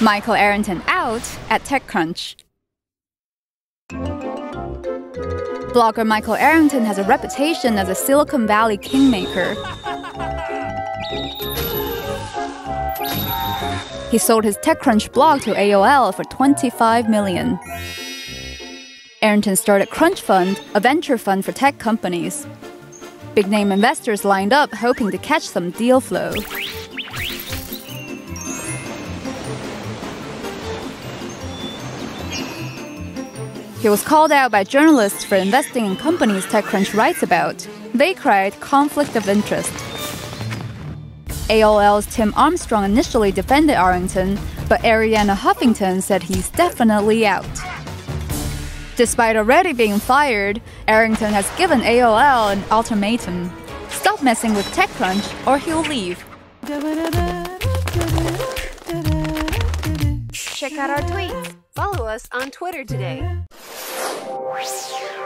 Michael Arrington out at TechCrunch. Blogger Michael Arrington has a reputation as a Silicon Valley kingmaker. He sold his TechCrunch blog to AOL for 25 million. Arrington started Crunch Fund, a venture fund for tech companies. Big name investors lined up hoping to catch some deal flow. He was called out by journalists for investing in companies TechCrunch writes about. They cried conflict of interest. AOL's Tim Armstrong initially defended Arrington, but Arianna Huffington said he's definitely out. Despite already being fired, Arrington has given AOL an ultimatum stop messing with TechCrunch or he'll leave. Check out our tweets. Follow us on Twitter today you.